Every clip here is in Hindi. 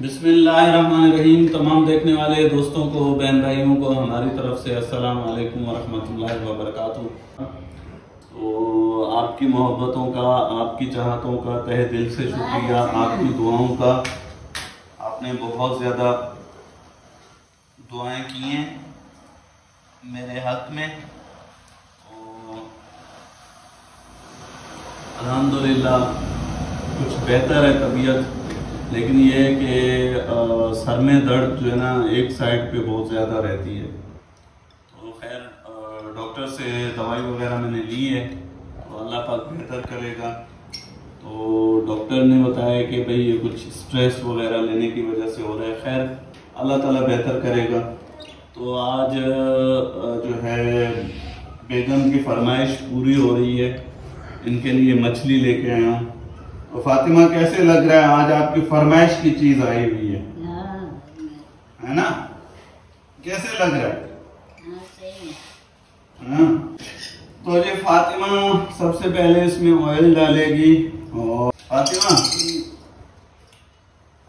बिस्मिल्लाहिर्रहमानिर्रहीम। तमाम देखने वाले दोस्तों को, बहन भाइयों को, हमारी तरफ़ से अस्सलाम वालेकुम वरहमतुल्लाहि वबरकातुहू। तो आपकी मोहब्बतों का, आपकी चाहतों का, तहे दिल से शुक्रिया, आपकी दुआओं का। आपने बहुत ज़्यादा दुआएँ की हैं मेरे हक में। तो अल्हम्दुलिल्लाह, कुछ बेहतर है तबीयत। लेकिन ये है कि सर में दर्द जो है ना, एक साइड पे बहुत ज़्यादा रहती है। तो खैर डॉक्टर से दवाई वगैरह मैंने ली है तो अल्लाह पाक बेहतर करेगा। तो डॉक्टर ने बताया कि भाई ये कुछ स्ट्रेस वगैरह लेने की वजह से हो रहा है। खैर, अल्लाह ताला बेहतर करेगा। तो आज जो है, बेगम की फरमाइश पूरी हो रही है। इनके लिए मछली लेके आया हूँ। तो फातिमा कैसे लग रहा है? आज आपकी फरमाइश की चीज़ आई हुई है। हाँ। है ना? कैसे लग रहा है? हाँ तो ये फातिमा सबसे पहले इसमें ऑयल डालेगी और फातिमा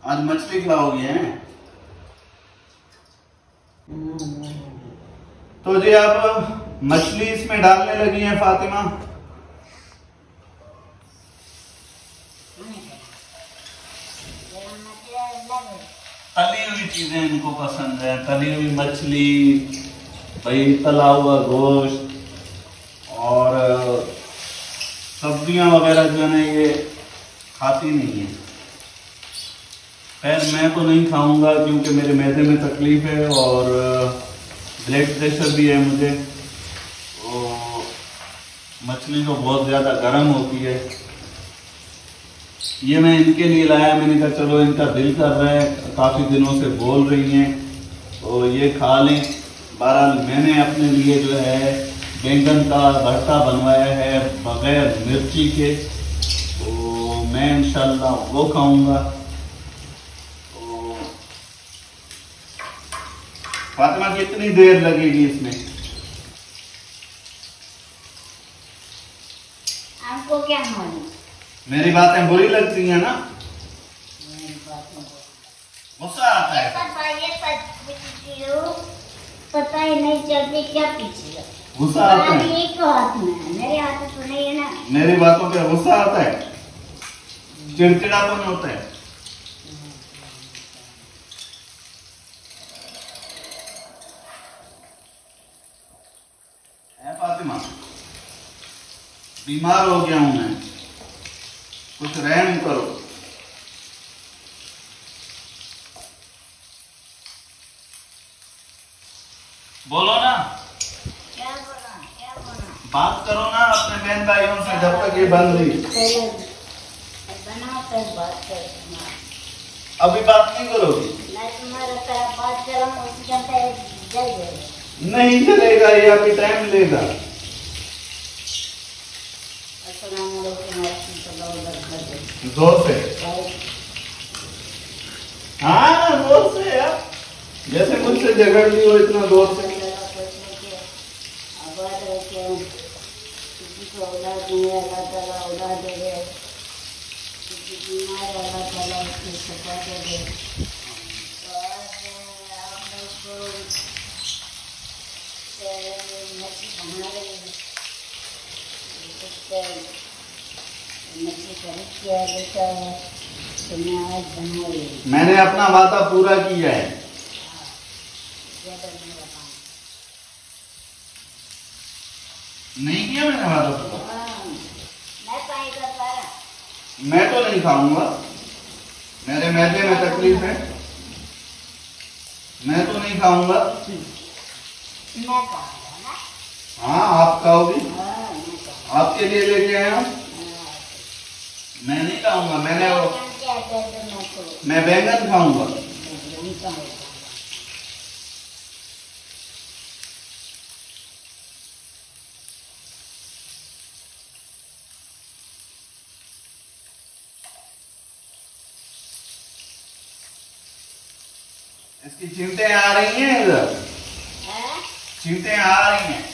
आज मछली खाओगी है? तो जी आप मछली इसमें डालने लगी है फातिमा? तली हुई चीज़ें इनको पसंद है। तली हुई मछली, भाई तला हुआ गोश्त और सब्ज़ियाँ वगैरह जो है ये खाती नहीं है। खैर, मैं तो नहीं खाऊँगा क्योंकि मेरे मैदे में तकलीफ़ है और ब्लड प्रेशर भी है मुझे। तो मछली तो बहुत ज़्यादा गर्म होती है। ये मैं इनके लिए लाया, मैंने कहा, चलो, इनका दिल कर रहा है, काफ़ी दिनों से बोल रही हैं। तो ये खा लें। बहरहाल, मैंने अपने लिए जो है, बैंगन का भरता बनवाया है बगैर मिर्ची के। तो मैं इंशाल्लाह वो खाऊँगा। तो फातिमा कितनी देर लगेगी इसमें आपको क्या मालूम मेरी बातें बुरी लगती हैं ना? गुस्सा आता है। पता ही नहीं चलती क्या पीछे गुस्सा आता है। एक तो हाथ में मेरे हाथ तो नहीं है ना। मेरी बातों पे गुस्सा आता है। चिड़चिड़ापन होता है फातिमा बीमार हो गया हूँ मैं। कुछ रहम करो। बोलो ना। क्या बोला क्या बोला बात करो ना अपने बहन भाइयों से, जब तक ये बंद कर अभी बात नहीं करोगी? नहीं चलेगा, ये अभी टाइम लेगा। ज़ोर से हाँ ज़ोर से यार जैसे मुझसे झगड़ ली हो, इतना ज़ोर से Thank you. मैंने अपना वादा पूरा किया है। नहीं किया मैंने वादा पूरा? मैं तो नहीं खाऊँगा। मेरे मैदे में तकलीफ़ है। मैं तो नहीं खाऊँगा। हाँ आप खाओगी? आपके लिए लेके आया हूँ। मैं नहीं खाऊँगा मैंने वो मैं बैंगन खाऊँगा। इसकी चिमटे आ रही हैं इधर। चिमटे आ रही हैं।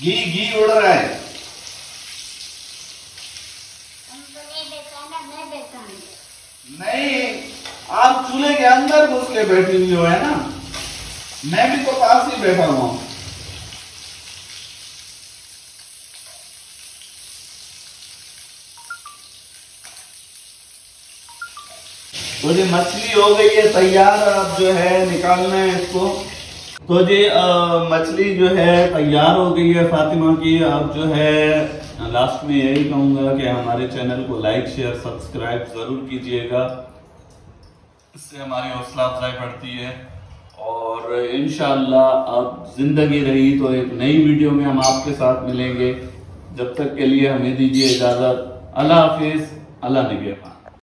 घी घी उड़ रहा है हमको नहीं देखा ना मैं बैठा हूँ नहीं आप चूल्हे के अंदर घुस के बैठी हुई हो, है ना? मैं भी तो पास ही बैठा हुआ तो जी मछली हो गई है तैयार अब जो है निकालना है इसको। तो जी मछली जो है तैयार हो गई है फातिमा की। अब जो है, लास्ट में यही कहूँगा कि हमारे चैनल को लाइक, शेयर, सब्सक्राइब ज़रूर कीजिएगा। इससे हमारी हौसला अफजाई बढ़ती है। और इन अब ज़िंदगी रही तो एक नई वीडियो में हम आपके साथ मिलेंगे। जब तक के लिए हमें दीजिए इजाज़त। अल्लाह हाफिज। अल्लाह निगेबान